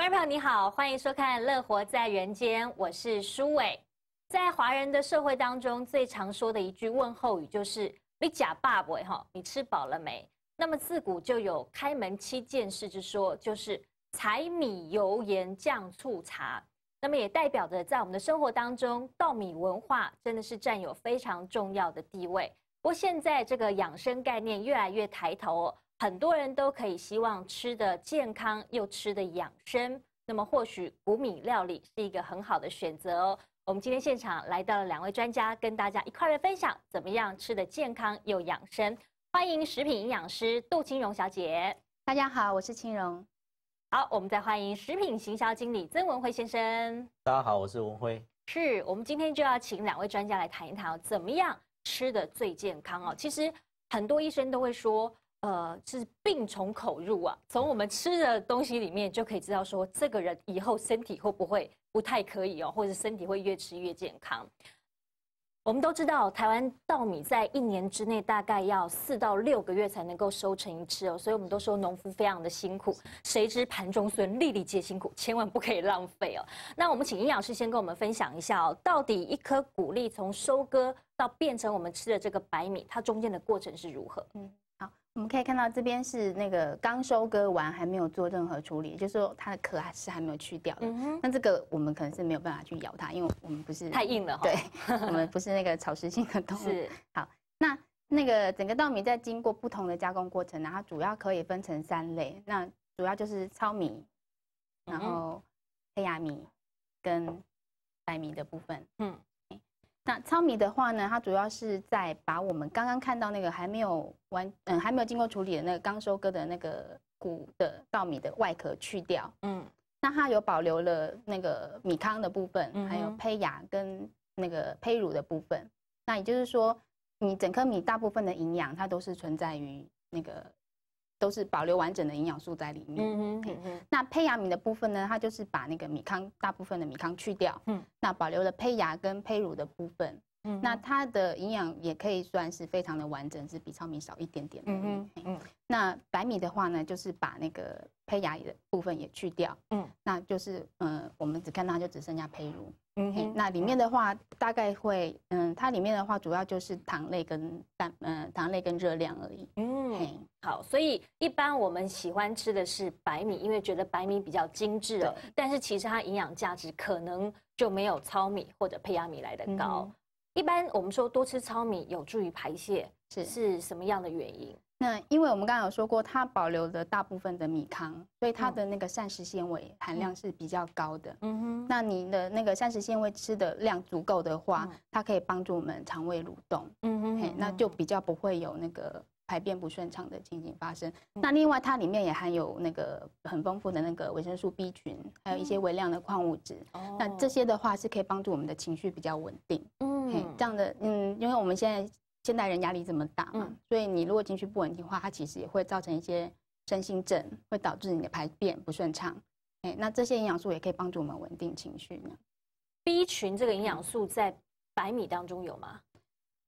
观众朋友你好，欢迎收看《乐活在人间》，我是舒伟。在华人的社会当中，最常说的一句问候语就是“你假爸爸哈，你吃饱了没？”那么自古就有开门七件事之说，就是柴米油盐酱醋茶。那么也代表着在我们的生活当中，稻米文化真的是占有非常重要的地位。不过现在这个养生概念越来越抬头哦。很多人都可以希望吃的健康又吃的养生，那么或许谷米料理是一个很好的选择哦。我们今天现场来到了两位专家，跟大家一块来分享怎么样吃的健康又养生。欢迎食品营养师杜清荣小姐。大家好，我是清荣。好，我们再欢迎食品行销经理曾文辉先生。大家好，我是文辉。是我们今天就要请两位专家来谈一谈，怎么样吃的最健康哦。其实很多医生都会说。呃，是病从口入啊，从我们吃的东西里面就可以知道说，这个人以后身体会不会不太可以哦，或者身体会越吃越健康。我们都知道，台湾稻米在一年之内大概要四到六个月才能够收成一次哦，所以我们都说农夫非常的辛苦。谁知盘中孙，粒粒皆辛苦，千万不可以浪费哦。那我们请营养师先跟我们分享一下哦，到底一颗谷粒从收割到变成我们吃的这个白米，它中间的过程是如何？嗯。我们可以看到这边是那个刚收割完，还没有做任何处理，就是说它的壳还是还没有去掉的。那这个我们可能是没有办法去咬它，因为我们不是太硬了。对，我们不是那个草食性的动物。是。好，那那个整个稻米在经过不同的加工过程，然后主要可以分成三类。那主要就是糙米，然后黑芽米跟白米的部分。嗯。那糙米的话呢，它主要是在把我们刚刚看到那个还没有完，嗯，还没有经过处理的那个刚收割的那个谷的稻米的外壳去掉，嗯，那它有保留了那个米糠的部分，还有胚芽跟那个胚乳的部分。那也就是说，你整颗米大部分的营养，它都是存在于那个。都是保留完整的营养素在里面。嗯嗯，那胚芽米的部分呢，它就是把那个米糠大部分的米糠去掉，嗯，那保留了胚芽跟胚乳的部分。嗯，那它的营养也可以算是非常的完整，是比糙米少一点点。嗯嗯嗯。那白米的话呢，就是把那个胚芽的部分也去掉。嗯，那就是呃，我们只看到就只剩下胚乳。嗯哼，那里面的话大概会嗯，它里面的话主要就是糖类跟蛋嗯糖类跟热量而已。嗯，好，所以一般我们喜欢吃的是白米，因为觉得白米比较精致哦。但是其实它营养价值可能就没有糙米或者胚芽米来的高。一般我们说多吃糙米有助于排泄，是是什么样的原因？那因为我们刚刚有说过，它保留了大部分的米糠，所以它的那个膳食纤维含量是比较高的。嗯哼，那你的那个膳食纤维吃的量足够的话，它可以帮助我们肠胃蠕动。嗯哼，那就比较不会有那个排便不顺畅的情形发生。那另外它里面也含有那个很丰富的那个维生素 B 群，还有一些微量的矿物质。哦，那这些的话是可以帮助我们的情绪比较稳定。嗯，这样的，嗯，因为我们现在。现代人压力这么大嘛，所以你如果情绪不稳定的话，它其实也会造成一些身心症，会导致你的排便不顺畅。哎，那这些营养素也可以帮助我们稳定情绪呢。B 群这个营养素在白米当中有吗？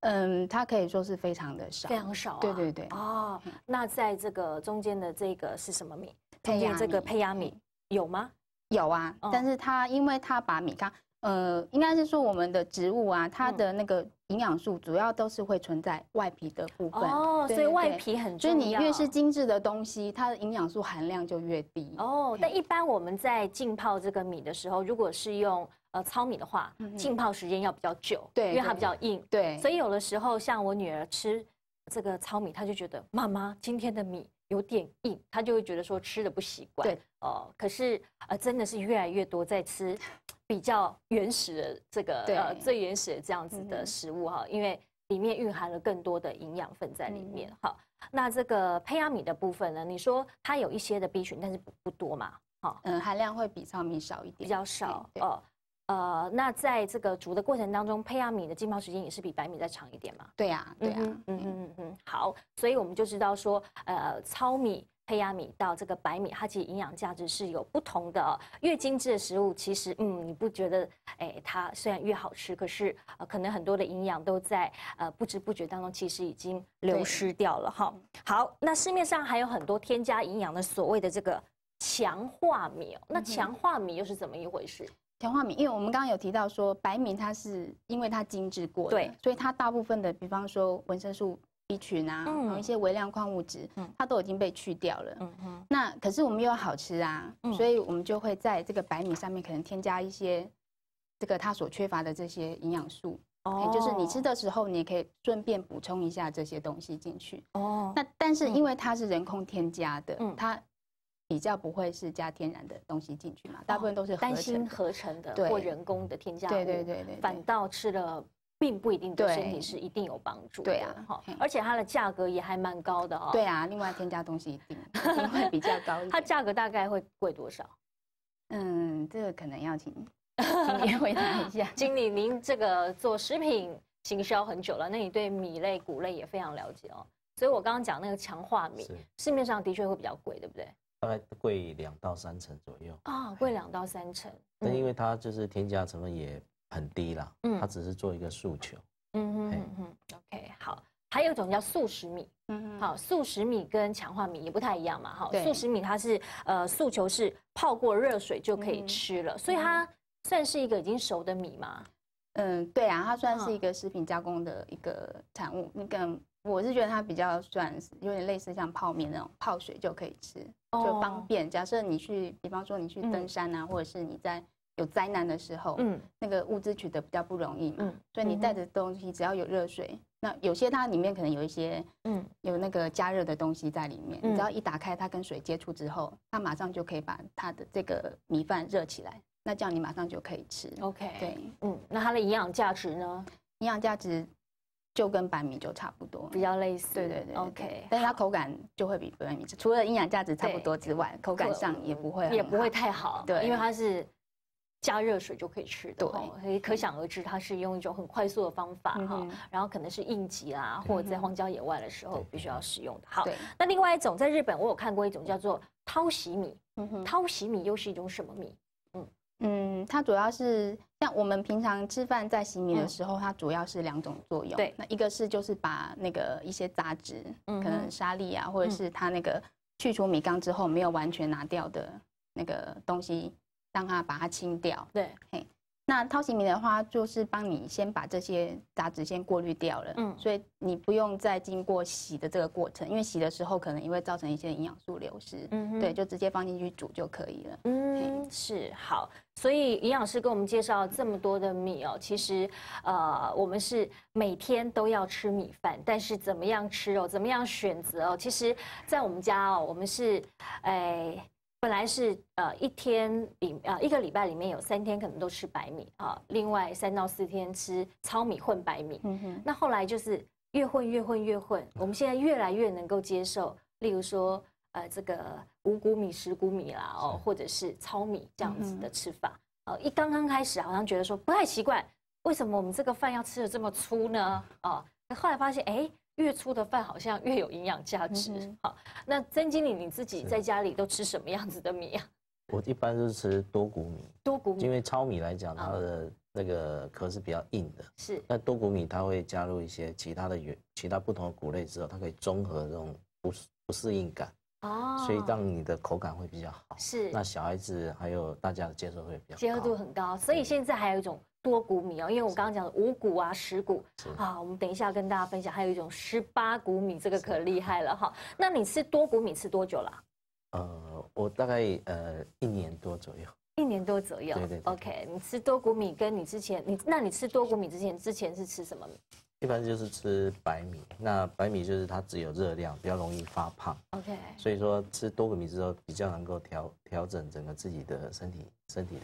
嗯，它可以说是非常的少，非常少。对对对。哦，那在这个中间的这个是什么米？中间这个胚芽米有吗？有啊，但是它因为它把米糠。呃，应该是说我们的植物啊，它的那个营养素主要都是会存在外皮的部分哦，所以外皮很重要。所以你越是精致的东西，它的营养素含量就越低哦。但一般我们在浸泡这个米的时候，如果是用呃糙米的话，浸泡时间要比较久，对，因为它比较硬，对。所以有的时候像我女儿吃这个糙米，她就觉得妈妈今天的米有点硬，他就会觉得说吃的不习惯。对哦，可是呃真的是越来越多在吃。比较原始的这个呃最原始的这样子的食物哈，因为里面蕴含了更多的营养分在里面哈。那这个胚芽米的部分呢，你说它有一些的 B 群，但是不不多嘛，哈，嗯，含量会比糙米少一点，比较少哦。呃，那在这个煮的过程当中，胚芽米的浸泡时间也是比白米再长一点嘛？对呀，对呀，嗯嗯嗯嗯，好，所以我们就知道说，呃，糙米。胚芽米到这个白米，它其实营养价值是有不同的。越精致的食物，其实嗯，你不觉得？哎，它虽然越好吃，可是呃，可能很多的营养都在呃不知不觉当中，其实已经流失掉了哈。好，那市面上还有很多添加营养的所谓的这个。强化米哦，那强化米又是怎么一回事？强化米，因为我们刚刚有提到说，白米它是因为它精制过的，对，所以它大部分的，比方说维生素 B 群啊，有一些微量矿物质，它都已经被去掉了。嗯哼。那可是我们又要好吃啊，所以我们就会在这个白米上面可能添加一些这个它所缺乏的这些营养素。哦。就是你吃的时候，你也可以顺便补充一下这些东西进去。哦。那但是因为它是人工添加的，它。比较不会是加天然的东西进去嘛，大部分都是担心合成的或人工的添加物，对对对对，反倒吃了并不一定对身体是一定有帮助，对啊，哈，而且它的价格也还蛮高的哦，对啊，另外添加东西一定一定会比较高一 点，它价格大概会贵多少？嗯，这个可能要请经理回答一下。经理，您这个做食品行销很久了，那你对米类、谷类也非常了解哦，所以我刚刚讲那个强化米，市面上的确会比较贵，对不对？大概贵两到三成左右啊，贵两到三成。那因为它就是添加成分也很低啦，嗯，它只是做一个诉求。嗯嗯嗯，OK，好。还有一种叫素食米，嗯好，素食米跟强化米也不太一样嘛，哈。素食米它是呃诉求是泡过热水就可以吃了，所以它算是一个已经熟的米吗？嗯，对啊，它算是一个食品加工的一个产物。那个我是觉得它比较算是有点类似像泡面那种泡水就可以吃。就方便。假设你去，比方说你去登山啊，或者是你在有灾难的时候，嗯，那个物资取得比较不容易嘛，所以你带着东西只要有热水，那有些它里面可能有一些，嗯，有那个加热的东西在里面，你只要一打开它跟水接触之后，它马上就可以把它的这个米饭热起来，那这样你马上就可以吃。OK，对，嗯，那它的营养价值呢？营养价值。就跟白米就差不多，比较类似。对对对，OK。但是它口感就会比白米，除了营养价值差不多之外，口感上也不会也不会太好。对，因为它是加热水就可以吃的，所以可想而知，它是用一种很快速的方法哈。然后可能是应急啦，或者在荒郊野外的时候必须要使用的。好，那另外一种在日本我有看过一种叫做掏洗米，掏洗米又是一种什么米？嗯嗯，它主要是像我们平常吃饭在洗米的时候，它主要是两种作用。对，那一个是就是把那个一些杂质，可能沙粒啊，或者是它那个去除米缸之后没有完全拿掉的那个东西，让它把它清掉。对，嘿。那掏洗米的话，就是帮你先把这些杂质先过滤掉了，嗯，所以你不用再经过洗的这个过程，因为洗的时候可能也会造成一些营养素流失，嗯，对，就直接放进去煮就可以了。嗯，是好，所以营养师跟我们介绍这么多的米哦，其实呃，我们是每天都要吃米饭，但是怎么样吃哦，怎么样选择哦，其实在我们家哦，我们是哎。本来是呃一天里呃一个礼拜里面有三天可能都吃白米啊，另外三到四天吃糙米混白米。嗯哼。那后来就是越混越混越混，我们现在越来越能够接受，例如说呃这个五谷米、十谷米啦哦，或者是糙米这样子的吃法。呃，一刚刚开始好像觉得说不太习惯，为什么我们这个饭要吃的这么粗呢？哦，后来发现哎。越粗的饭好像越有营养价值。好，那曾经理你自己在家里都吃什么样子的米啊？我一般是吃多谷米。多谷米，因为糙米来讲，它的那个壳是比较硬的。是。那多谷米它会加入一些其他的原、其他不同的谷类之后，它可以综合这种不不适应感。哦。所以让你的口感会比较好。是。那小孩子还有大家的接受会比较接受度很高，所以现在还有一种。多谷米哦，因为我刚刚讲的五谷啊、十谷啊，我们等一下跟大家分享，还有一种十八谷米，这个可厉害了哈。那你吃多谷米吃多久了？呃，我大概呃一年多左右。一年多左右。对对。OK，你吃多谷米跟你之前，你那你吃多谷米之前，之前是吃什么米？一般就是吃白米，那白米就是它只有热量，比较容易发胖。OK。所以说吃多个米之后，比较能够调调整整个自己的身体身体的。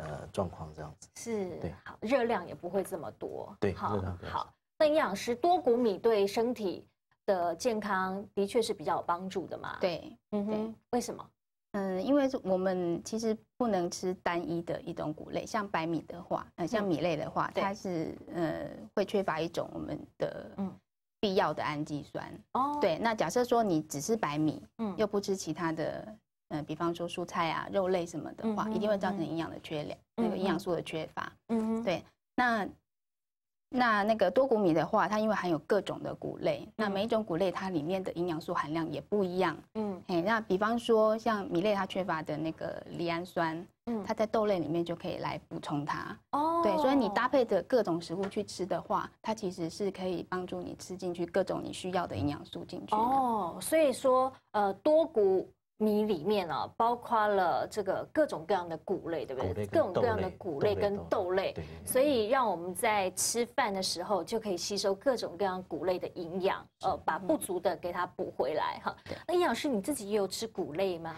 呃，状况这样子是，对，好，热量也不会这么多，对，好，好。那营养师多谷米对身体的健康的确是比较有帮助的嘛？对，嗯哼，为什么？嗯，因为我们其实不能吃单一的一种谷类，像白米的话，呃，像米类的话，它是呃会缺乏一种我们的嗯必要的氨基酸。哦，对，那假设说你只吃白米，嗯，又不吃其他的。嗯，比方说蔬菜啊、肉类什么的话，一定会造成营养的缺量，那个营养素的缺乏。嗯，对。那那那个多谷米的话，它因为含有各种的谷类，那每一种谷类它里面的营养素含量也不一样。嗯，哎，那比方说像米类它缺乏的那个赖氨酸，嗯，它在豆类里面就可以来补充它。哦，对，所以你搭配着各种食物去吃的话，它其实是可以帮助你吃进去各种你需要的营养素进去。哦，所以说呃多谷。米里面啊，包括了这个各种各样的谷类，对不对？各种各样的谷类跟豆类，所以让我们在吃饭的时候就可以吸收各种各样谷类的营养，呃，把不足的给它补回来哈。那营养师你自己也有吃谷类吗？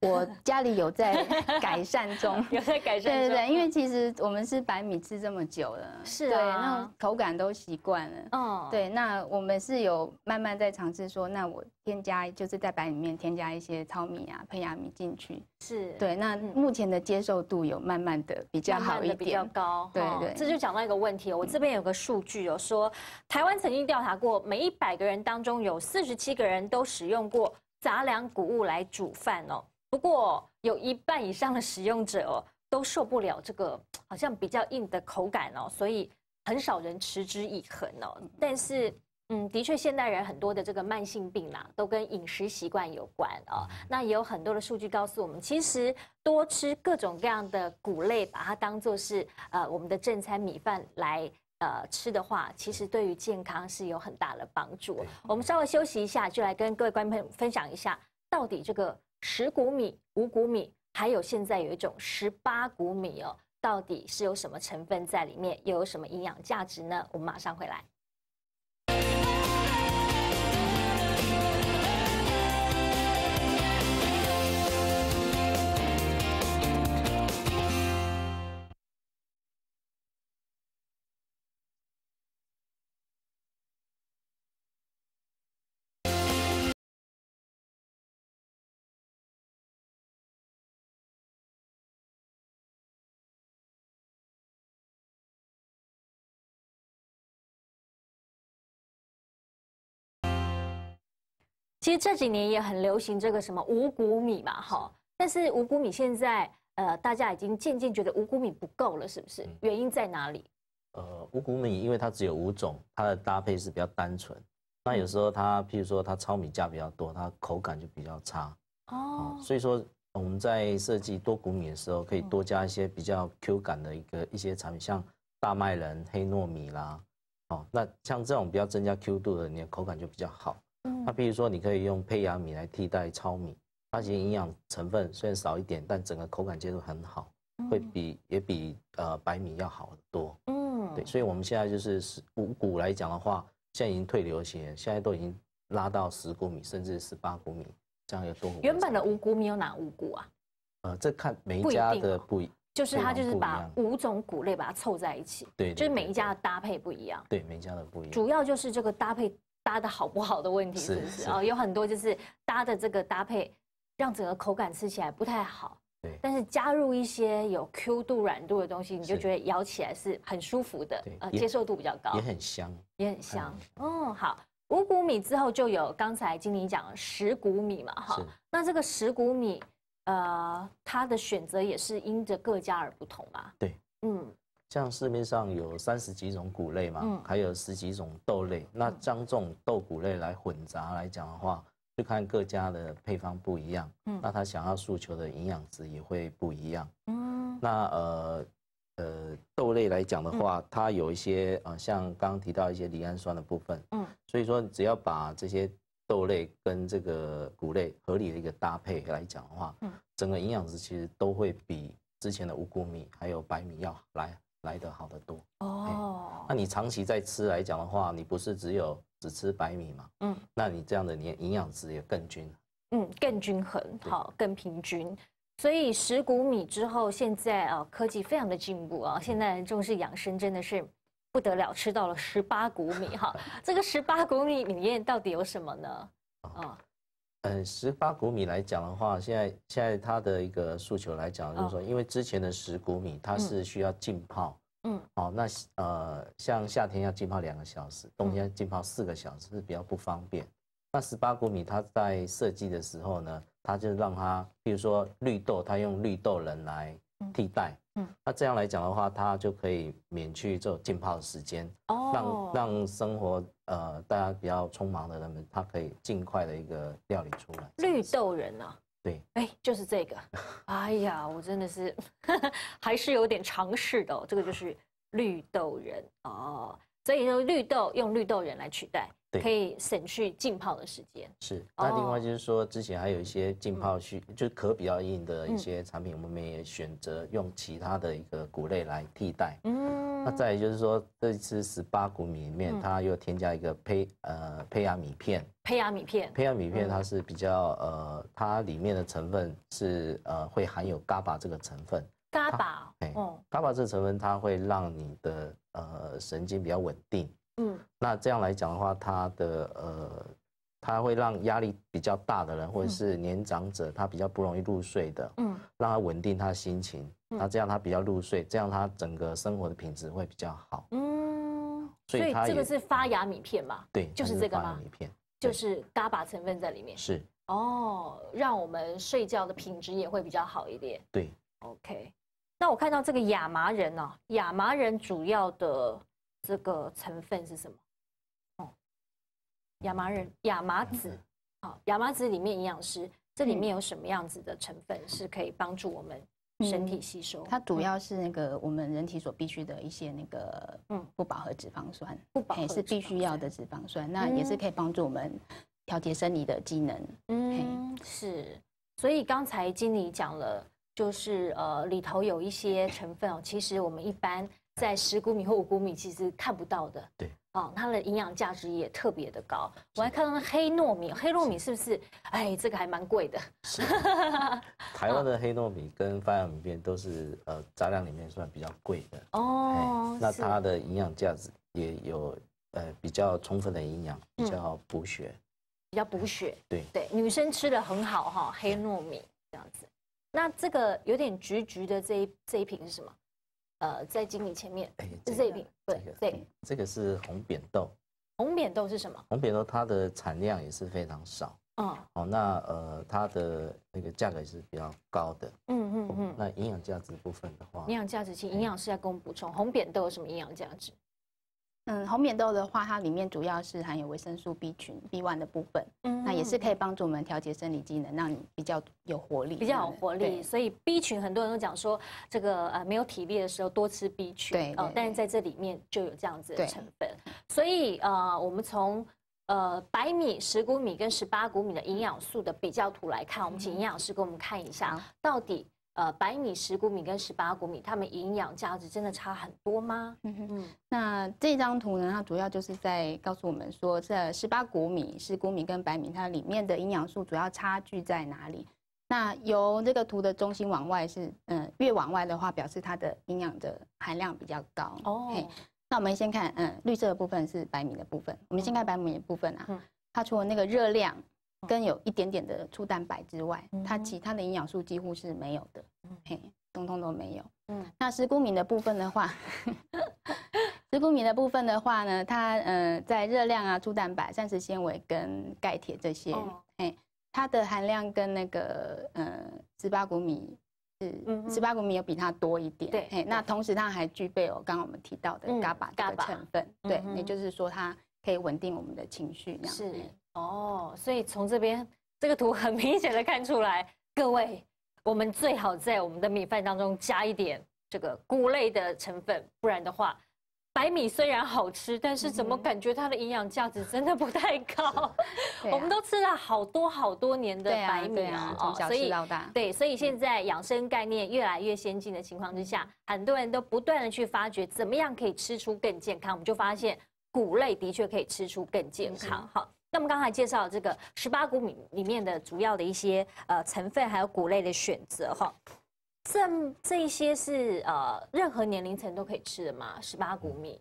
我家里有在改善中，有在改善中。对对对，因为其实我们是白米吃这么久了，是啊，对，那口感都习惯了。嗯，对，那我们是有慢慢在尝试说，那我添加就是在白里面添加一些糙米啊、胚芽米进去。是，对，那目前的接受度有慢慢的比较好一点，比较高。对对，这就讲到一个问题，我这边有个数据哦，说台湾曾经调查过，每一百个人当中有四十七个人都使用过杂粮谷物来煮饭哦。不过有一半以上的使用者哦，都受不了这个好像比较硬的口感哦，所以很少人持之以恒哦。但是，嗯，的确，现代人很多的这个慢性病啦，都跟饮食习惯有关哦。那也有很多的数据告诉我们，其实多吃各种各样的谷类，把它当做是呃我们的正餐米饭来呃吃的话，其实对于健康是有很大的帮助。我们稍微休息一下，就来跟各位观众分享一下，到底这个。十谷米、五谷米，还有现在有一种十八谷米哦，到底是有什么成分在里面，又有什么营养价值呢？我们马上回来。其实这几年也很流行这个什么五谷米嘛，哈，但是五谷米现在呃，大家已经渐渐觉得五谷米不够了，是不是？原因在哪里？呃，五谷米因为它只有五种，它的搭配是比较单纯，那有时候它譬如说它糙米加比较多，它口感就比较差哦。所以说我们在设计多谷米的时候，可以多加一些比较 Q 感的一个一些产品，像大麦仁、黑糯米啦，哦，那像这种比较增加 Q 度的，你的口感就比较好。那比如说，你可以用胚芽米来替代糙米，它其实营养成分虽然少一点，但整个口感接受很好，会比也比呃白米要好得多。嗯，对，所以我们现在就是五谷来讲的话，现在已经退流行，现在都已经拉到十谷米，甚至十八谷米这样有多。原本的五谷米有哪五谷啊？呃，这看每一家的不一，就是它就是把五种谷类把它凑在一起，对，就是每一家的搭配不一样。对，每一家的不一样。主要就是这个搭配。搭的好不好的问题是不是啊？有很多就是搭的这个搭配，让整个口感吃起来不太好。对。但是加入一些有 Q 度、软度的东西，你就觉得咬起来是很舒服的，呃，接受度比较高。也很香。也很香。嗯，好。五谷米之后就有刚才经理讲十谷米嘛，哈。那这个十谷米，呃，它的选择也是因着各家而不同嘛。对。嗯。像市面上有三十几种谷类嘛，还有十几种豆类。那将这种豆谷类来混杂来讲的话，就看各家的配方不一样，嗯，那他想要诉求的营养值也会不一样。嗯，那呃呃豆类来讲的话，它有一些呃像刚刚提到一些赖氨酸的部分，嗯，所以说只要把这些豆类跟这个谷类合理的一个搭配来讲的话，嗯，整个营养值其实都会比之前的五谷米还有白米要来。来得好得多哦，那你长期在吃来讲的话，你不是只有只吃白米嘛？嗯，那你这样的你营养值也更均，嗯，更均衡，好，更平均。所以十谷米之后，现在啊科技非常的进步啊，现在重视养生真的是不得了，吃到了十八谷米哈。这个十八谷米里面到底有什么呢？啊。嗯，十八谷米来讲的话，现在现在它的一个诉求来讲，就是说，因为之前的十谷米它是需要浸泡，嗯，哦，那呃，像夏天要浸泡两个小时，冬天浸泡四个小时是比较不方便。那十八谷米它在设计的时候呢，它就让它，比如说绿豆，它用绿豆仁来替代，嗯，那这样来讲的话，它就可以免去这种浸泡的时间，哦，让让生活呃大家比较匆忙的人们，他可以尽快的一个料理出来。绿豆仁啊，对，哎，就是这个。哎呀，我真的是 还是有点尝试的，这个就是绿豆仁哦。所以呢绿豆用绿豆仁来取代。可以省去浸泡的时间。是，那另外就是说，之前还有一些浸泡需，就是壳比较硬的一些产品，我们也选择用其他的一个谷类来替代。嗯，那再就是说，这次十八谷米里面，它又添加一个胚呃胚芽米片。胚芽米片，胚芽米片它是比较呃，它里面的成分是呃会含有伽巴这个成分。伽巴，哦，伽巴这个成分它会让你的呃神经比较稳定。嗯，那这样来讲的话，他的呃，他会让压力比较大的人，或者是年长者，他比较不容易入睡的，嗯，让他稳定他的心情，那这样他比较入睡，这样他整个生活的品质会比较好。嗯，所以这个是发芽米片嘛？对，就是这个吗？米片就是伽巴成分在里面。是哦，让我们睡觉的品质也会比较好一点。对，OK。那我看到这个亚麻仁呢，亚麻仁主要的。这个成分是什么？哦，亚麻仁、亚麻籽。好，亚麻籽里面营养师，这里面有什么样子的成分是可以帮助我们身体吸收？它主要是那个我们人体所必须的一些那个嗯不饱和脂肪酸，不饱和是必须要的脂肪酸，那也是可以帮助我们调节生理的机能。嗯，是。所以刚才经理讲了，就是呃里头有一些成分哦，其实我们一般。在十谷米或五谷米其实看不到的，对，哦，它的营养价值也特别的高。我还看到那黑糯米，黑糯米是不是？哎，这个还蛮贵的。是。台湾的黑糯米跟发芽米片都是呃杂粮里面算比较贵的。哦。那它的营养价值也有呃比较充分的营养，比较补血。比较补血。对对，女生吃的很好哈，黑糯米这样子。那这个有点橘橘的这一这一瓶是什么？呃，在经理前面，就这一瓶，对对，这个是红扁豆。红扁豆是什么？红扁豆它的产量也是非常少，嗯，哦，那呃，它的那个价格也是比较高的，嗯嗯嗯。那营养价值部分的话，营养价值，请营养师要给我们补充，红扁豆有什么营养价值？嗯，红扁豆的话，它里面主要是含有维生素 B 群 B one 的部分，嗯，那也是可以帮助我们调节生理机能，让你比较有活力，比较有活力。所以 B 群很多人都讲说，这个呃没有体力的时候多吃 B 群，对，哦，但是在这里面就有这样子的成分。所以呃，我们从呃白米、十谷米跟十八谷米的营养素的比较图来看，我们请营养师给我们看一下，到底。呃，白米、十谷米跟十八谷米，它们营养价值真的差很多吗？嗯哼，那这张图呢，它主要就是在告诉我们说，这十八谷米、十谷米跟白米，它里面的营养素主要差距在哪里？那由这个图的中心往外是，嗯，越往外的话，表示它的营养的含量比较高。哦，那我们先看，嗯，绿色的部分是白米的部分。我们先看白米的部分啊，它除了那个热量。跟有一点点的粗蛋白之外，它其他的营养素几乎是没有的，嘿，通通都没有。嗯，那石谷米的部分的话，石谷米的部分的话呢，它呃在热量啊、粗蛋白、膳食纤维跟钙铁这些，嘿，它的含量跟那个呃十八谷米是十八谷米有比它多一点，对，嘿，那同时它还具备哦刚刚我们提到的伽巴这个成分，对，也就是说它可以稳定我们的情绪，是。哦，所以从这边这个图很明显的看出来，各位，我们最好在我们的米饭当中加一点这个谷类的成分，不然的话，白米虽然好吃，但是怎么感觉它的营养价值真的不太高？我们都吃了好多好多年的白米啊，从小吃到大。对，所以现在养生概念越来越先进的情况之下，很多人都不断的去发掘怎么样可以吃出更健康，我们就发现谷类的确可以吃出更健康。好。那么刚才介绍这个十八谷米里面的主要的一些呃成分，还有谷类的选择哈，这这一些是呃任何年龄层都可以吃的吗？十八谷米，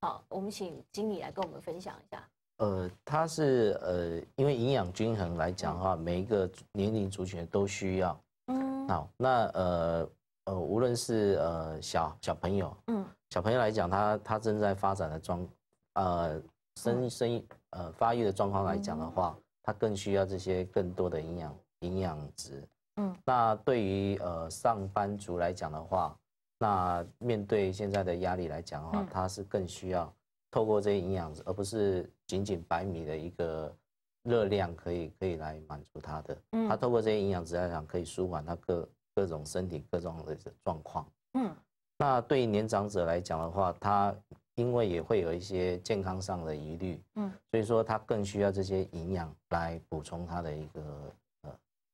好，我们请经理来跟我们分享一下。呃，它是呃因为营养均衡来讲的话，每一个年龄族群都需要。嗯。好，那呃呃无论是呃小小朋友，嗯，小朋友来讲，他他正在发展的状呃生生。呃，发育的状况来讲的话，它更需要这些更多的营养营养值。嗯，那对于呃上班族来讲的话，那面对现在的压力来讲的话，它是更需要透过这些营养值，而不是仅仅白米的一个热量可以可以来满足它的。嗯，它透过这些营养值来讲，可以舒缓它各各种身体各种的状况。嗯，那对于年长者来讲的话，他因为也会有一些健康上的疑虑，嗯，所以说他更需要这些营养来补充他的一个呃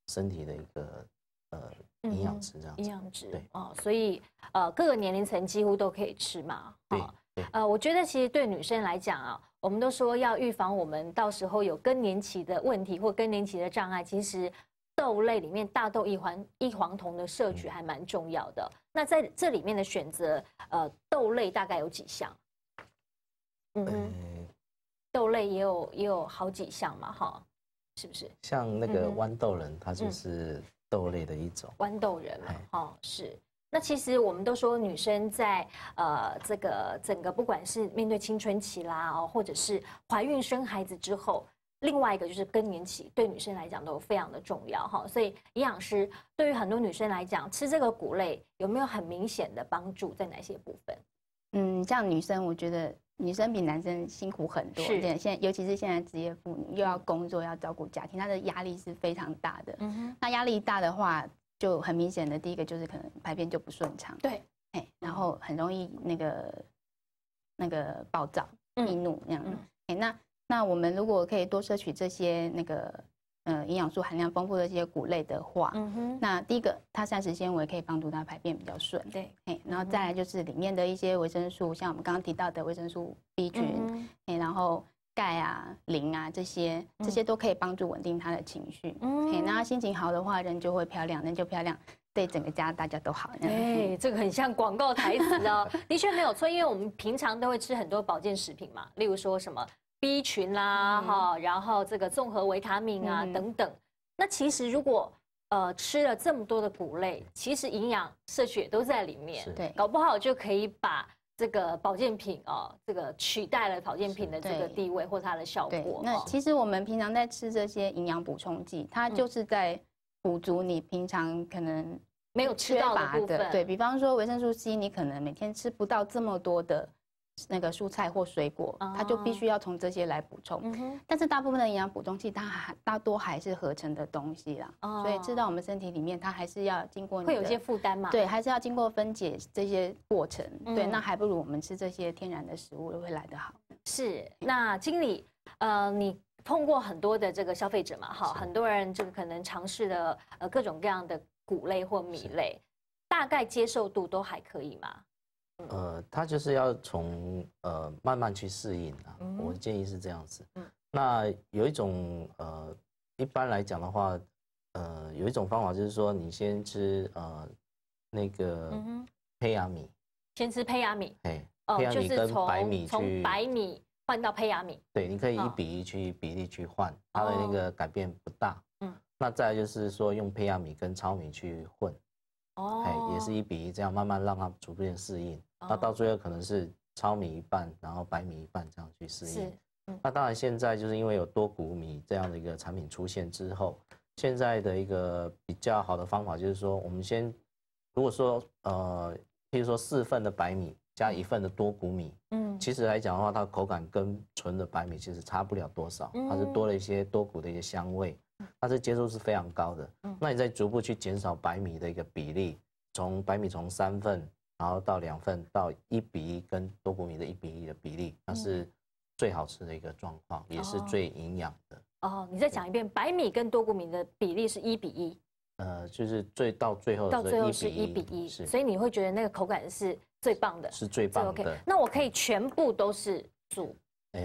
身体的一个呃营养值这样。营养值对哦，所以呃各个年龄层几乎都可以吃嘛。对，呃，我觉得其实对女生来讲啊，我们都说要预防我们到时候有更年期的问题或更年期的障碍，其实豆类里面大豆异黄异黄酮的摄取还蛮重要的。那在这里面的选择，呃，豆类大概有几项？嗯哼，豆类也有也有好几项嘛，哈，是不是？像那个豌豆仁，它就是豆类的一种。豌豆仁嘛，哈，是。那其实我们都说，女生在呃这个整个不管是面对青春期啦，哦，或者是怀孕生孩子之后，另外一个就是更年期，对女生来讲都非常的重要哈。所以营养师对于很多女生来讲，吃这个谷类有没有很明显的帮助？在哪些部分？嗯，像女生，我觉得。女生比男生辛苦很多，对，现在尤其是现在职业妇女又要工作，要照顾家庭，她的压力是非常大的。嗯哼，那压力大的话，就很明显的第一个就是可能排便就不顺畅，对，哎，然后很容易那个那个暴躁、易怒那样。哎，那那我们如果可以多摄取这些那个。呃，营养素含量丰富的这些谷类的话，嗯哼，那第一个，它膳食纤维可以帮助它排便比较顺，对，哎，然后再来就是里面的一些维生素，像我们刚刚提到的维生素 B 群，哎，然后钙啊、磷啊这些，这些都可以帮助稳定他的情绪，嗯，哎，那心情好的话，人就会漂亮，人就漂亮，对整个家大家都好。哎，这个很像广告台词哦，的确没有错，因为我们平常都会吃很多保健食品嘛，例如说什么。B 群啦，哈，然后这个综合维他命啊等等。那其实如果呃吃了这么多的谷类，其实营养摄取也都在里面。对，搞不好就可以把这个保健品哦，这个取代了保健品的这个地位或它的效果。那其实我们平常在吃这些营养补充剂，它就是在补足你平常可能没有缺乏的部分。对比方说维生素 C，你可能每天吃不到这么多的。那个蔬菜或水果，它就必须要从这些来补充。但是大部分的营养补充剂，它还大多还是合成的东西啦，所以吃到我们身体里面，它还是要经过会有一些负担嘛？对，还是要经过分解这些过程。对，那还不如我们吃这些天然的食物会来得好。是，那经理，呃，你碰过很多的这个消费者嘛？哈，很多人这个可能尝试了呃各种各样的谷类或米类，大概接受度都还可以吗？呃，他就是要从呃慢慢去适应啊。我建议是这样子。嗯，那有一种呃，一般来讲的话，呃，有一种方法就是说，你先吃呃那个胚芽米，先吃胚芽米。哎，胚芽米跟白米从白米换到胚芽米。对，你可以一比一去比例去换，它的那个改变不大。嗯，那再就是说用胚芽米跟糙米去混。哦，哎，也是一比一这样慢慢让它逐渐适应，那到最后可能是糙米一半，然后白米一半这样去适应。那当然现在就是因为有多谷米这样的一个产品出现之后，现在的一个比较好的方法就是说，我们先如果说呃，譬如说四份的白米加一份的多谷米，嗯，其实来讲的话，它口感跟纯的白米其实差不了多少，它是多了一些多谷的一些香味。它的接受是非常高的，嗯，那你再逐步去减少白米的一个比例，从白米从三份，然后到两份，到一比一跟多谷米的一比一的比例，那是最好吃的一个状况，也是最营养的。哦，你再讲一遍，白米跟多谷米的比例是一比一。呃，就是最到最后到最后是一比一，所以你会觉得那个口感是最棒的，是最棒的。OK，那我可以全部都是煮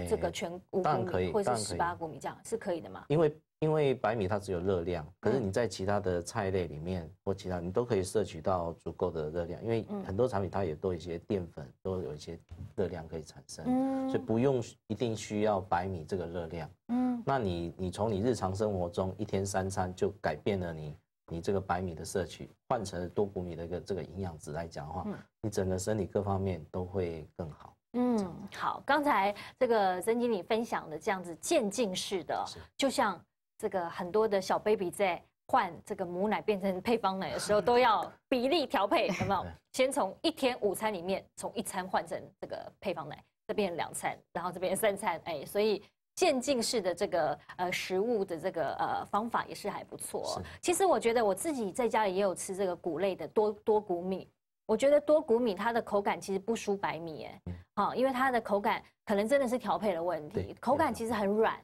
这个全五谷米或者是十八谷米这样是可以的吗？因为因为白米它只有热量，可是你在其他的菜类里面或其他，你都可以摄取到足够的热量。因为很多产品它也多一些淀粉，都有一些热量可以产生，所以不用一定需要白米这个热量。嗯，那你你从你日常生活中一天三餐就改变了你你这个白米的摄取，换成多谷米的一个这个营养值来讲的话，你整个身体各方面都会更好。嗯，好，刚才这个曾经理分享的这样子渐进式的，就像。这个很多的小 baby 在换这个母奶变成配方奶的时候，都要比例调配，有没有？先从一天午餐里面，从一餐换成这个配方奶，这边两餐，然后这边三餐，哎，所以渐进式的这个呃食物的这个呃方法也是还不错。其实我觉得我自己在家里也有吃这个谷类的多多谷米，我觉得多谷米它的口感其实不输白米，哎，好，因为它的口感可能真的是调配的问题，口感其实很软。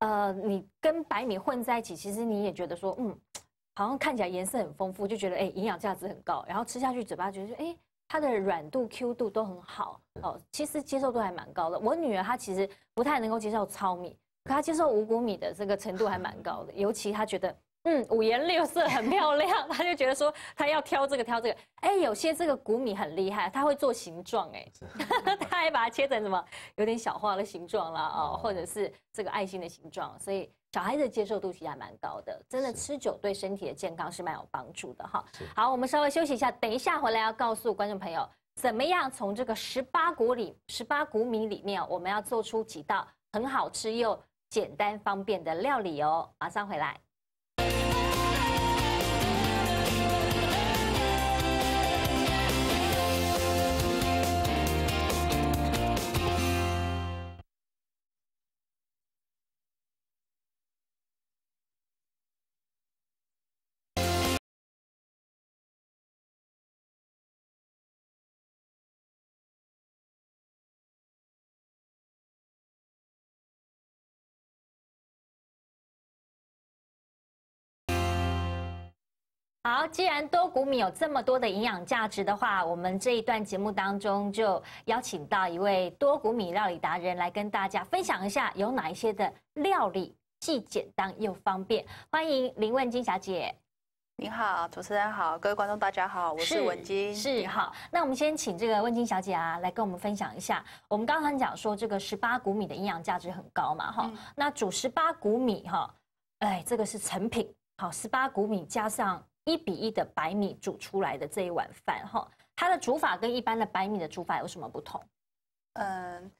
呃，你跟白米混在一起，其实你也觉得说，嗯，好像看起来颜色很丰富，就觉得哎，营养价值很高。然后吃下去，嘴巴觉得哎，它的软度、Q 度都很好哦，其实接受度还蛮高的。我女儿她其实不太能够接受糙米，可她接受五谷米的这个程度还蛮高的，尤其她觉得。嗯，五颜六色很漂亮，他就觉得说他要挑这个挑这个。哎，有些这个谷米很厉害，他会做形状，哎，他还把它切成什么有点小花的形状啦，哦，或者是这个爱心的形状，所以小孩子的接受度其实还蛮高的。真的吃酒对身体的健康是蛮有帮助的哈。好，我们稍微休息一下，等一下回来要告诉观众朋友，怎么样从这个十八谷里十八谷米里面，我们要做出几道很好吃又简单方便的料理哦。马上回来。好，既然多谷米有这么多的营养价值的话，我们这一段节目当中就邀请到一位多谷米料理达人来跟大家分享一下有哪一些的料理既简单又方便。欢迎林问金小姐。您好，主持人好，各位观众大家好，我是文金。是好，那我们先请这个问金小姐啊来跟我们分享一下。我们刚刚讲说这个十八谷米的营养价值很高嘛，哈，那煮十八谷米哈，哎，这个是成品。好，十八谷米加上。一比一的白米煮出来的这一碗饭，哈，它的煮法跟一般的白米的煮法有什么不同？嗯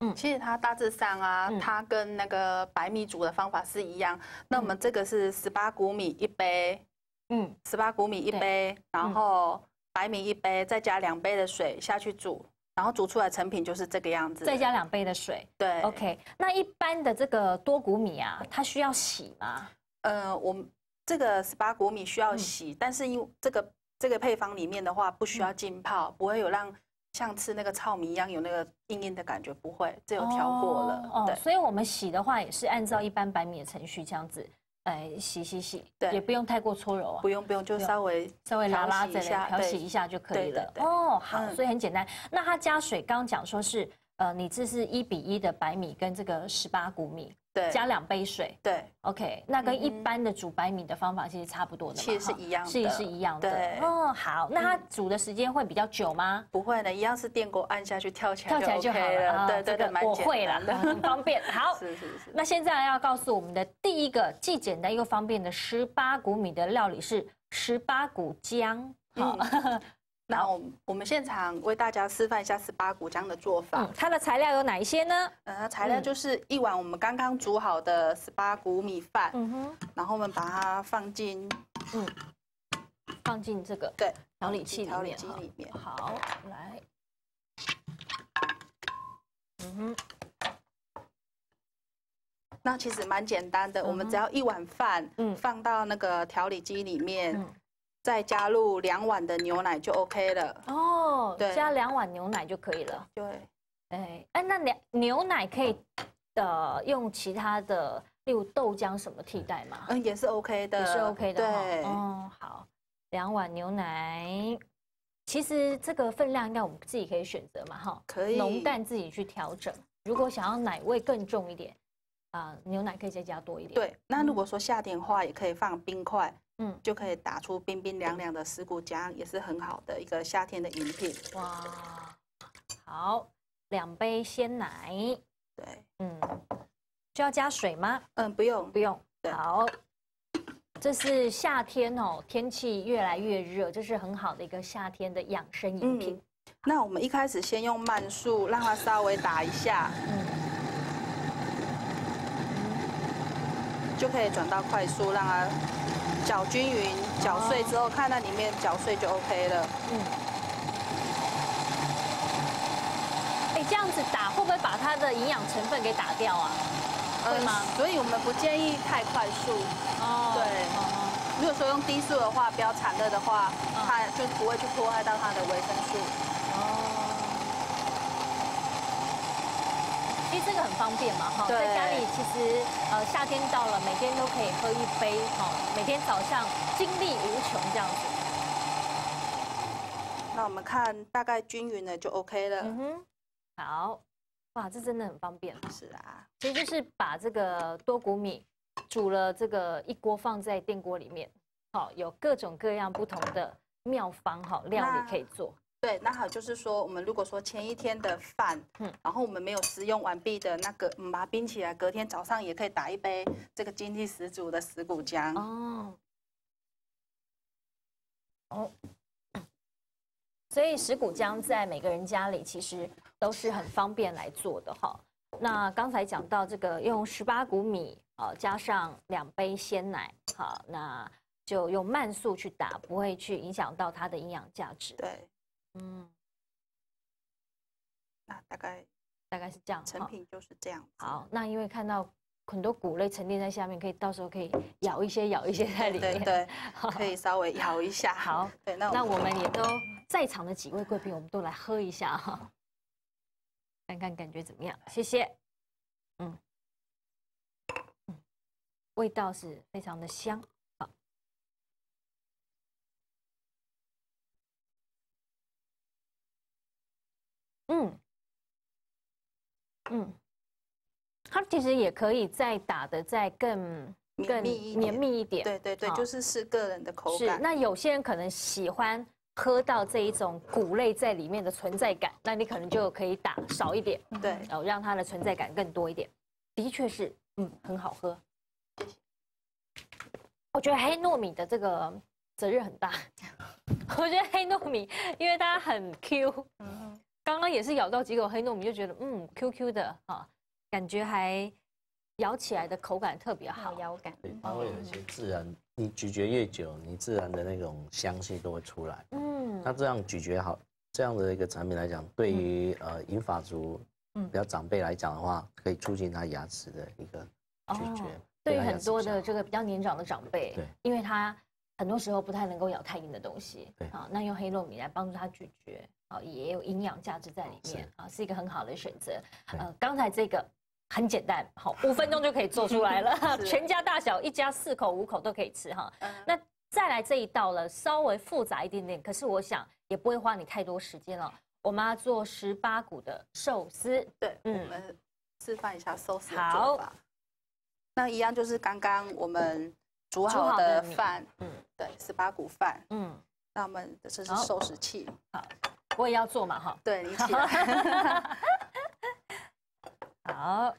嗯，其实它大致上啊，它跟那个白米煮的方法是一样。那我们这个是十八谷米一杯，嗯，十八谷米一杯，然后白米一杯，再加两杯的水下去煮，然后煮出来成品就是这个样子。再加两杯的水，对，OK。那一般的这个多谷米啊，它需要洗吗？呃，我们。这个十八谷米需要洗，但是因为这个这个配方里面的话不需要浸泡，不会有让像吃那个糙米一样有那个硬硬的感觉，不会，这有调过了。哦，所以我们洗的话也是按照一般白米的程序这样子，哎，洗洗洗，对，也不用太过搓揉啊，不用不用，就稍微稍微拉拉一下，调洗一下就可以了。哦，好，所以很简单。那它加水，刚刚讲说是，呃，你这是一比一的白米跟这个十八谷米。对，加两杯水。对，OK，那跟一般的煮白米的方法其实差不多的，其实是一样的，是是一样的。对，哦，好，那它煮的时间会比较久吗？不会的，一样是电锅按下去跳起来，跳起来就好了。对，对对我会了，很方便。好，是是是。那现在要告诉我们的第一个既简单又方便的十八谷米的料理是十八谷姜。好。那我我们现场为大家示范一下十八谷浆的做法。它的材料有哪一些呢？呃，材料就是一碗我们刚刚煮好的十八谷米饭。嗯哼。然后我们把它放进，嗯，放进这个对调理器调理机里面。好，来。嗯哼。那其实蛮简单的，我们只要一碗饭，嗯，放到那个调理机里面。再加入两碗的牛奶就 OK 了哦，对，加两碗牛奶就可以了。对，哎哎，那两牛奶可以的用其他的，例如豆浆什么替代吗？嗯，也是 OK 的，也是 OK 的。对，哦，好，两碗牛奶，其实这个分量应该我们自己可以选择嘛，哈，可以，浓淡自己去调整。如果想要奶味更重一点，啊，牛奶可以再加多一点。对，那如果说夏天的话，也可以放冰块。嗯，就可以打出冰冰凉凉的石谷浆，也是很好的一个夏天的饮品。哇，好，两杯鲜奶。对，嗯，需要加水吗？嗯，不用，不用。好，这是夏天哦，天气越来越热，这是很好的一个夏天的养生饮品。那我们一开始先用慢速让它稍微打一下，嗯，就可以转到快速让它。搅均匀，搅碎之后看那里面搅碎就 OK 了。嗯。哎，这样子打会不会把它的营养成分给打掉啊？会吗？所以我们不建议太快速。哦。对。如果说用低速的话，不要产热的话，它就不会去破坏到它的维生素。其实这个很方便嘛，哈，在家里其实呃夏天到了，每天都可以喝一杯，哈，每天早上精力无穷这样子。那我们看大概均匀了就 OK 了。嗯哼。好，哇，这真的很方便。是啊。其实就是把这个多谷米。煮了这个一锅放在电锅里面，好有各种各样不同的妙方哈料理可以做。对，那好就是说，我们如果说前一天的饭，嗯，然后我们没有食用完毕的那个，嗯，把它冰起来，隔天早上也可以打一杯这个精力十足的石谷浆。哦，哦，所以石谷浆在每个人家里其实都是很方便来做的哈。那刚才讲到这个用十八谷米。哦，加上两杯鲜奶，好，那就用慢速去打，不会去影响到它的营养价值。对，嗯，那大概大概是这样，成品就是这样。好，那因为看到很多谷类沉淀在下面，可以到时候可以舀一些，舀一些在里面，对，可以稍微舀一下。好，对，那那我们也都在场的几位贵宾，我们都来喝一下哈，看看感觉怎么样？谢谢，嗯。味道是非常的香，好，嗯，嗯，它其实也可以再打的再更更绵密一点，对对对，就是是个人的口感。是，那有些人可能喜欢喝到这一种谷类在里面的存在感，那你可能就可以打少一点，对，然后让它的存在感更多一点。的确是，嗯，很好喝。我觉得黑糯米的这个责任很大。我觉得黑糯米，因为它很 Q，嗯，刚刚也是咬到几口黑糯米，就觉得嗯 Q Q 的啊，感觉还咬起来的口感特别好，咬感。对，它会有一些自然，你咀嚼越久，你自然的那种香气都会出来。嗯，那这样咀嚼好，这样的一个产品来讲，对于呃银发族，嗯，比较长辈来讲的话，可以促进他牙齿的一个咀嚼。对于很多的这个比较年长的长辈，对，因为他很多时候不太能够咬太硬的东西，对。啊，那用黑糯米来帮助他咀嚼，啊，也有营养价值在里面，啊，是一个很好的选择。呃，刚才这个很简单，好，五分钟就可以做出来了，全家大小一家四口五口都可以吃哈。那再来这一道了，稍微复杂一点点，可是我想也不会花你太多时间了。我们要做十八股的寿司，对，我们示范一下寿司的做法。那一样就是刚刚我们煮好的饭，嗯，对，十八股饭，嗯，那我们这是寿食器，好，我也要做嘛，哈，对，一起来，好，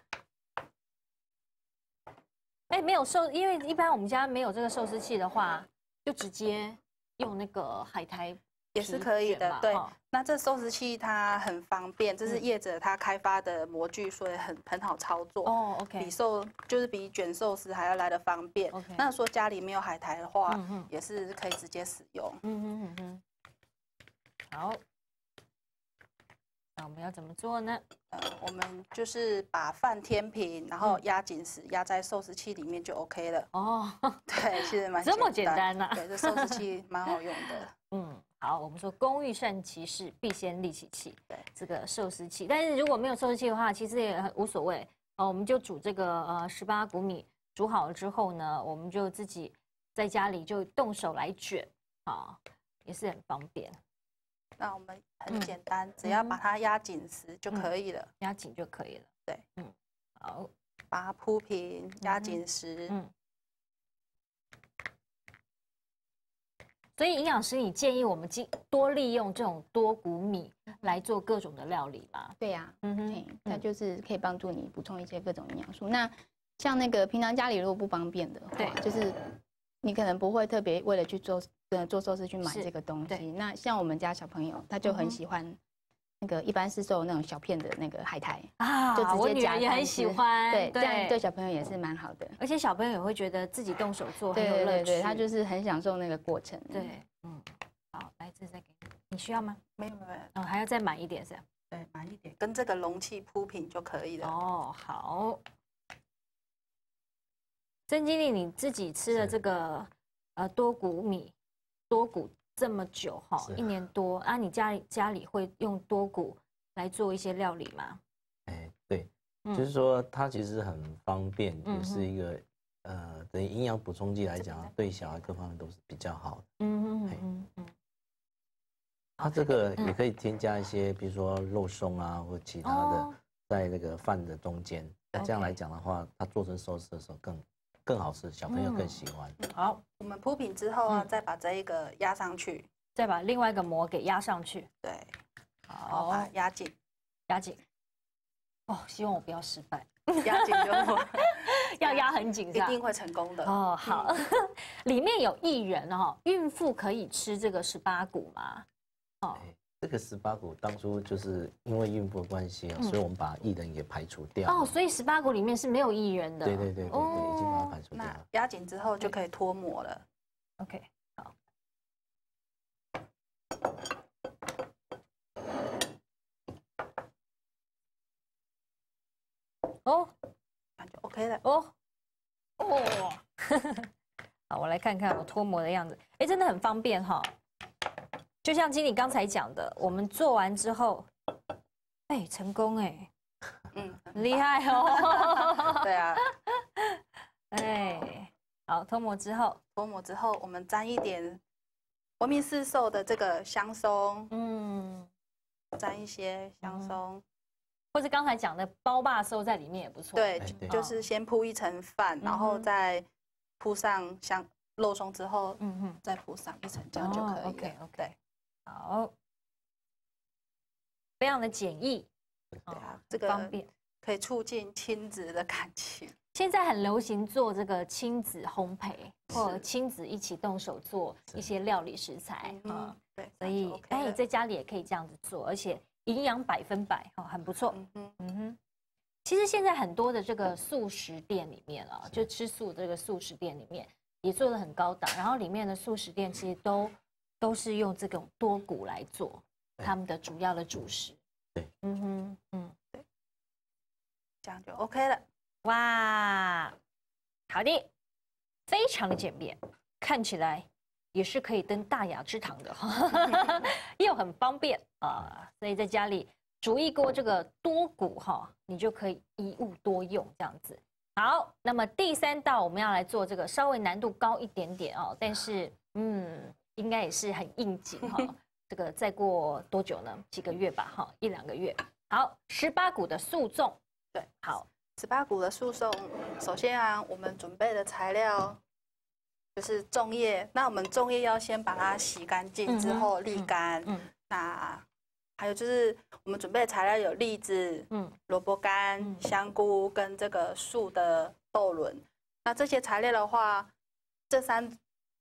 哎，没有寿，因为一般我们家没有这个寿司器的话，就直接用那个海苔。也是可以的，对。那这寿司器它很方便，这是业者他开发的模具，所以很很好操作。哦，OK。比寿就是比卷寿司还要来的方便。OK。那说家里没有海苔的话，也是可以直接使用。嗯嗯嗯嗯。好。那我们要怎么做呢？呃，我们就是把饭天平，然后压紧实，压在寿司器里面就 OK 了。哦。对，其实 蛮这么简单呐。对，这寿司器 蛮好用的。嗯。好，我们说工欲善其事，必先利其器。对，这个寿司器，但是如果没有寿司器的话，其实也无所谓。哦，我们就煮这个呃十八谷米，煮好了之后呢，我们就自己在家里就动手来卷，啊，也是很方便。那我们很简单，只要把它压紧实就可以了，压紧就可以了。对，嗯，好，把它铺平，压紧实。嗯。所以营养师，你建议我们多多利用这种多谷米来做各种的料理吧？对呀，嗯哼，那就是可以帮助你补充一些各种营养素。那像那个平常家里如果不方便的话，就是你可能不会特别为了去做呃做寿司去买这个东西。那像我们家小朋友，他就很喜欢。那个一般是做那种小片的那个海苔啊，就直接夹，也很喜欢，对，这样对小朋友也是蛮好的，而且小朋友也会觉得自己动手做很有乐趣，他就是很享受那个过程。对，嗯，好，来这再给你，你需要吗？没有没有，哦，还要再满一点是？对，满一点，跟这个容器铺平就可以了。哦，好。曾经理，你自己吃了这个呃多谷米多谷这么久哈，一年多啊，你家里家里会用多谷来做一些料理吗？哎，对，就是说它其实很方便，也是一个呃，等于营养补充剂来讲，对小孩各方面都是比较好的。嗯嗯嗯嗯。它这个也可以添加一些，比如说肉松啊，或其他的，在那个饭的中间。那这样来讲的话，它做成寿司的时候更。更好吃，小朋友更喜欢。好，我们铺平之后啊，再把这一个压上去，再把另外一个膜给压上去。对，好，压紧，压紧。哦，希望我不要失败。压紧就 要压很紧，一定会成功的。哦，好。里面有薏仁哦，孕妇可以吃这个十八谷吗？哦。这个十八股当初就是因为孕妇的关系啊，所以我们把艺人也排除掉。哦，所以十八股里面是没有艺人的。对对对对对，已经把它排除掉。了压紧之后就可以脱模了。OK，好。哦，那就 OK 了。哦，哦，好，我来看看我脱模的样子。哎，真的很方便哈。就像经理刚才讲的，我们做完之后，哎，成功哎，嗯，厉害哦。对啊，哎，好，脱模之后，脱模之后，我们沾一点国民市售的这个香松，嗯，沾一些香松，或者刚才讲的包霸收在里面也不错。对，就是先铺一层饭，然后再铺上香肉松之后，嗯嗯，再铺上一层，这样就可以了。OK OK。好，非常的简易，对啊，这个方便可以促进亲子的感情。现在很流行做这个亲子烘焙，或亲子一起动手做一些料理食材啊。对，所以哎，在家里也可以这样子做，而且营养百分百哦，很不错。嗯哼，其实现在很多的这个素食店里面啊，就吃素这个素食店里面也做的很高档，然后里面的素食店其实都。都是用这种多谷来做他们的主要的主食。对，嗯哼，嗯，对，这样就 OK 了。哇，好的，非常的简便，看起来也是可以登大雅之堂的哈，又很方便啊。所以在家里煮一锅这个多谷哈，你就可以一物多用这样子。好，那么第三道我们要来做这个稍微难度高一点点哦，但是嗯。应该也是很应景哈，这个再过多久呢？几个月吧，哈，一两个月。好，十八股的诉讼，对，好，十八股的诉讼，首先啊，我们准备的材料就是粽叶，那我们粽叶要先把它洗干净之后沥干，嗯，那还有就是我们准备的材料有栗子，嗯，萝卜干、香菇跟这个素的豆轮，那这些材料的话，这三。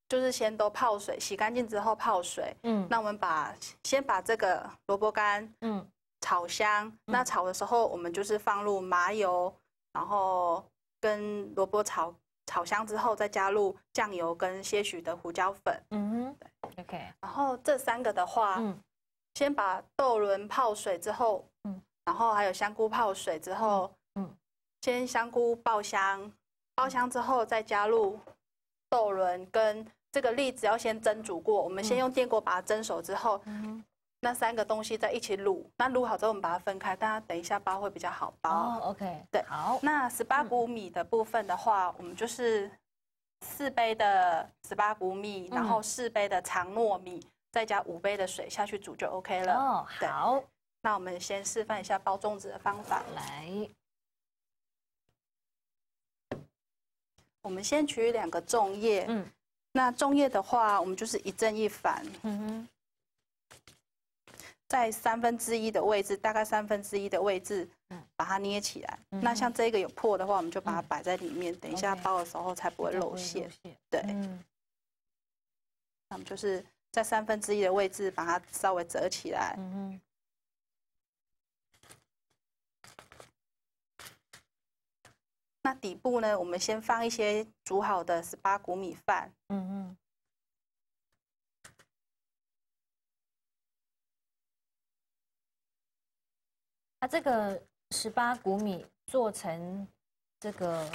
就是先都泡水，洗干净之后泡水。嗯，那我们把先把这个萝卜干，嗯，炒香。那炒的时候，我们就是放入麻油，然后跟萝卜炒炒香之后，再加入酱油跟些许的胡椒粉。嗯哼，对，OK。然后这三个的话，嗯，先把豆轮泡水之后，嗯，然后还有香菇泡水之后，嗯，先香菇爆香，爆香之后再加入。豆轮跟这个栗子要先蒸煮过，我们先用电锅把它蒸熟之后，那三个东西再一起卤。那卤好之后，我们把它分开，大家等一下包会比较好包。哦，OK，对，好。那十八谷米的部分的话，我们就是四杯的十八谷米，然后四杯的长糯米，再加五杯的水下去煮就 OK 了。哦，好。那我们先示范一下包粽子的方法，来。我们先取两个粽叶，嗯，那粽叶的话，我们就是一正一反，嗯哼，在三分之一的位置，大概三分之一的位置，嗯，把它捏起来。那像这个有破的话，我们就把它摆在里面，等一下包的时候才不会露馅。对，嗯，那我们就是在三分之一的位置把它稍微折起来，嗯哼，那底部呢，我们先放一些煮好的十八谷米饭。嗯嗯。它这个十八谷米做成这个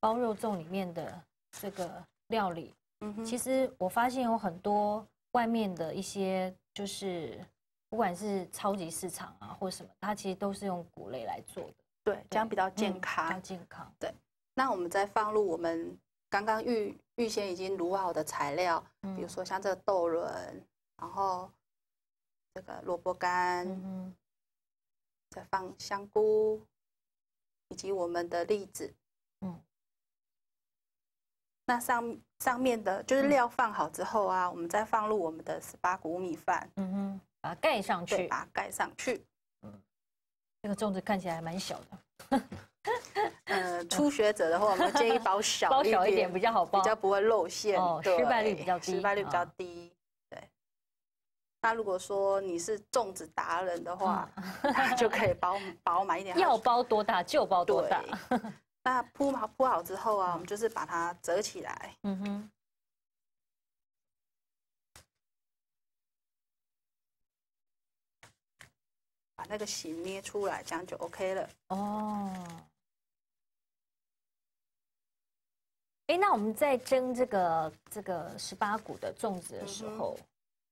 包肉粽里面的这个料理，嗯哼，其实我发现有很多外面的一些，就是不管是超级市场啊或什么，它其实都是用谷类来做的，对，这样比较健康，比较健康。对，那我们再放入我们刚刚预预先已经卤好的材料，比如说像这个豆轮，然后这个萝卜干，嗯再放香菇，以及我们的栗子。嗯，那上上面的就是料放好之后啊，我们再放入我们的十八谷米饭。嗯哼，把它盖上去，把它盖上去。嗯，这个粽子看起来蛮小的。呃，初学者的话，我们建议包小包小一点比较好包，比较不会露馅。哦，失败率比较低，失败率比较低。那如果说你是粽子达人的话，就可以包 包满一点。要包多大就包多大。那铺好铺好之后啊，我们就是把它折起来。嗯哼。把那个形捏出来，这样就 OK 了。哦。哎，那我们在蒸这个这个十八股的粽子的时候。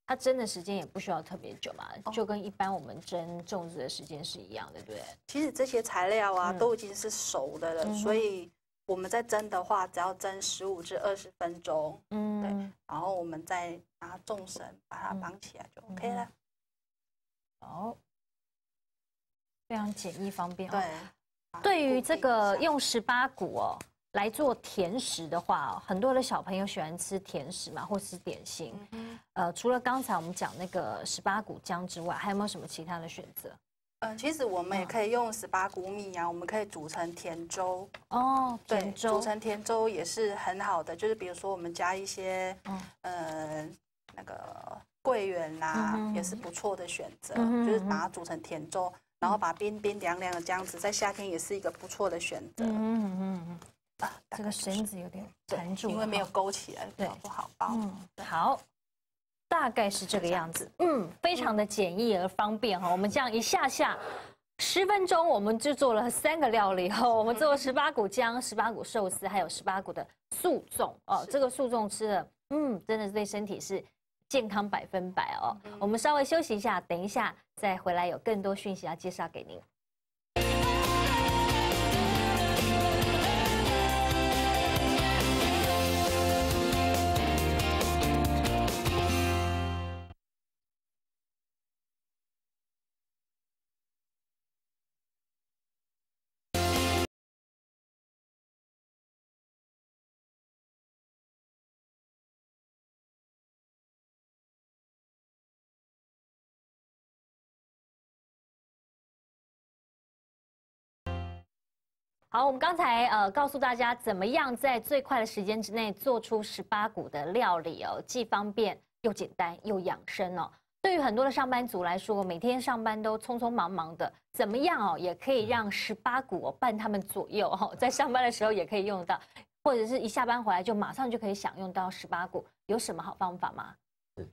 它蒸的时间也不需要特别久嘛，就跟一般我们蒸粽子的时间是一样的，对不对？其实这些材料啊都已经是熟的了，所以我们在蒸的话，只要蒸十五至二十分钟，嗯，对，然后我们再拿粽绳把它绑起来就 OK 了。好，非常简易方便。对，对于这个用十八谷哦。来做甜食的话，很多的小朋友喜欢吃甜食嘛，或是点心。嗯呃，除了刚才我们讲那个十八谷浆之外，还有没有什么其他的选择？嗯，其实我们也可以用十八谷米啊，我们可以煮成甜粥。哦，甜粥，煮成甜粥也是很好的。就是比如说，我们加一些，嗯，那个桂圆啦，也是不错的选择。就是把它煮成甜粥，然后把冰冰凉凉的这样子，在夏天也是一个不错的选择。嗯嗯嗯。这个绳子有点缠住，因为没有勾起来，对，不好包。嗯，好，大概是这个样子。嗯，非常的简易而方便哈。我们这样一下下，十分钟我们就做了三个料理哈。我们做十八股姜、十八股寿司，还有十八股的素粽哦。这个素粽吃了，嗯，真的是对身体是健康百分百哦。我们稍微休息一下，等一下再回来，有更多讯息要介绍给您。好，我们刚才呃告诉大家怎么样在最快的时间之内做出十八股的料理哦，既方便又简单又养生哦。对于很多的上班族来说，每天上班都匆匆忙忙的，怎么样哦也可以让十八股伴他们左右哦，在上班的时候也可以用到，或者是一下班回来就马上就可以享用到十八股，有什么好方法吗？是，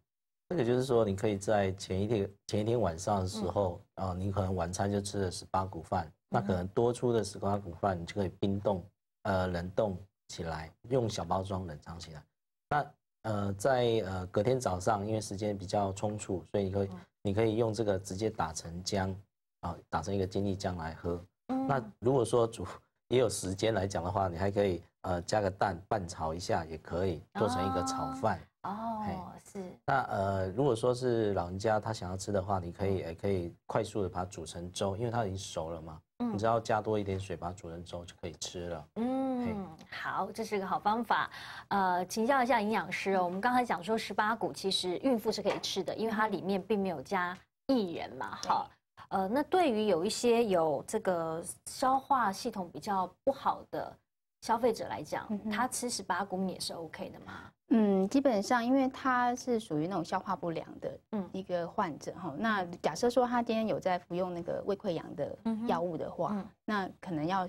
这个就是说你可以在前一天前一天晚上的时候啊，你可能晚餐就吃了十八股饭。那可能多出的石瓜骨饭，你就可以冰冻，呃，冷冻起来，用小包装冷藏起来。那呃，在呃隔天早上，因为时间比较充足，所以你可以你可以用这个直接打成浆，啊，打成一个精力浆来喝。那如果说煮也有时间来讲的话，你还可以呃加个蛋拌炒一下，也可以做成一个炒饭。哦，是。那呃，如果说是老人家他想要吃的话，你可以也可以快速的把它煮成粥，因为它已经熟了嘛。你只要加多一点水，把它煮成粥就可以吃了。嗯，好，这是个好方法。呃，请教一下营养师哦，我们刚才讲说十八谷其实孕妇是可以吃的，因为它里面并没有加薏仁嘛。哈，呃，那对于有一些有这个消化系统比较不好的消费者来讲，他吃十八谷米也是 OK 的吗？嗯，基本上，因为他是属于那种消化不良的一个患者哈。那假设说他今天有在服用那个胃溃疡的药物的话，那可能要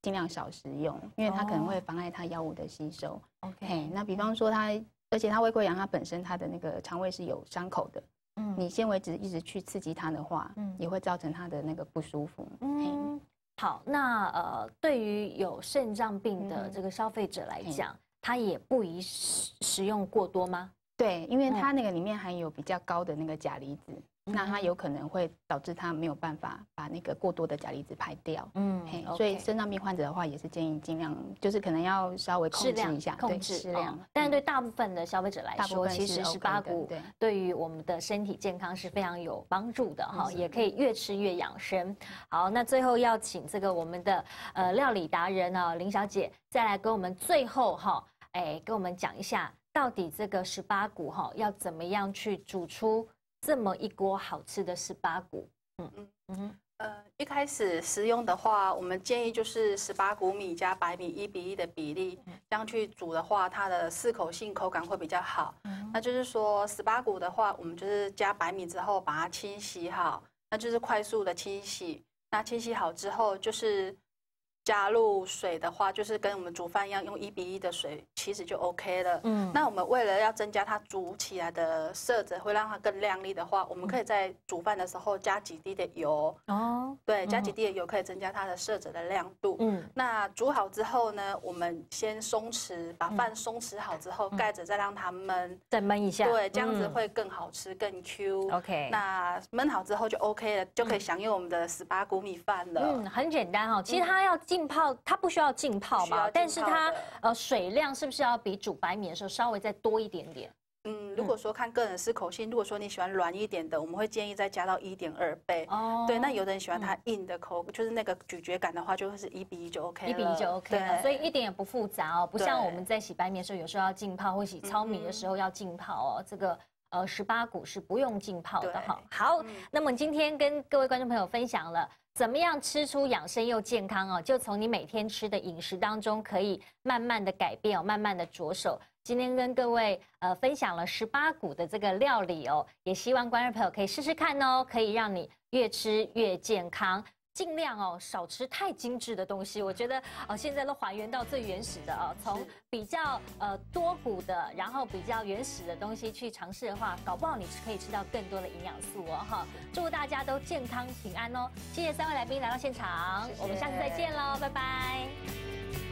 尽量少食用，因为它可能会妨碍他药物的吸收。OK，那比方说他，而且他胃溃疡它本身他的那个肠胃是有伤口的，嗯，你纤维质一直去刺激他的话，嗯，也会造成他的那个不舒服。嗯，好，那呃，对于有肾脏病的这个消费者来讲，它也不宜食食用过多吗？对，因为它那个里面含有比较高的那个钾离子。那它有可能会导致它没有办法把那个过多的钾离子排掉，嗯，所以肾脏病患者的话也是建议尽量就是可能要稍微控制一下，控制适量。但是对大部分的消费者来说，其实十八谷对于我们的身体健康是非常有帮助的哈，也可以越吃越养生。好，那最后要请这个我们的呃料理达人啊林小姐再来跟我们最后哈，哎，跟我们讲一下到底这个十八谷哈要怎么样去煮出。这么一锅好吃的十八谷，嗯嗯嗯，呃，一开始食用的话，我们建议就是十八谷米加白米一比一的比例，这样去煮的话，它的适口性口感会比较好。那就是说，十八谷的话，我们就是加白米之后把它清洗好，那就是快速的清洗。那清洗好之后，就是。加入水的话，就是跟我们煮饭一样，用一比一的水，其实就 OK 了。嗯，那我们为了要增加它煮起来的色泽，会让它更亮丽的话，我们可以在煮饭的时候加几滴的油。哦，对，加几滴的油可以增加它的色泽的亮度。嗯，那煮好之后呢，我们先松弛，把饭松弛好之后，盖着再让它焖，再焖一下。对，这样子会更好吃，更 Q。OK，那焖好之后就 OK 了，就可以享用我们的十八谷米饭了。嗯，很简单哈，其实它要。浸泡它不需要浸泡嘛，但是它呃水量是不是要比煮白米的时候稍微再多一点点？嗯，如果说看个人适口性，如果说你喜欢软一点的，我们会建议再加到一点二倍。哦，对，那有的人喜欢它硬的口，就是那个咀嚼感的话，就会是一比一就 OK 了。一比一就 OK 了，所以一点也不复杂哦，不像我们在洗白米的时候，有时候要浸泡，或洗糙米的时候要浸泡哦。这个呃十八谷是不用浸泡的哈。好，那么今天跟各位观众朋友分享了。怎么样吃出养生又健康哦？就从你每天吃的饮食当中，可以慢慢的改变哦，慢慢的着手。今天跟各位呃分享了十八谷的这个料理哦，也希望观众朋友可以试试看哦，可以让你越吃越健康。尽量哦少吃太精致的东西，我觉得哦现在都还原到最原始的哦，从比较呃多谷的，然后比较原始的东西去尝试的话，搞不好你可以吃到更多的营养素哦哈！祝大家都健康平安哦！谢谢三位来宾来到现场，我们下次再见喽，拜拜。